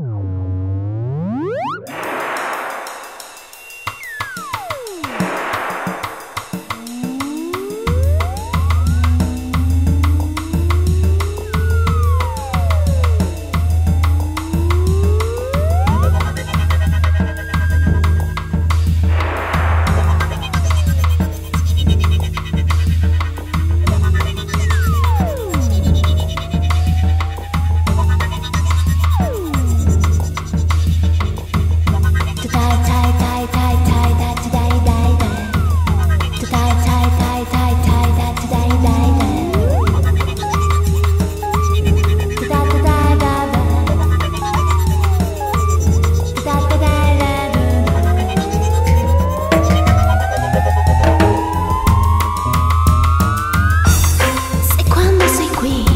Wow. qui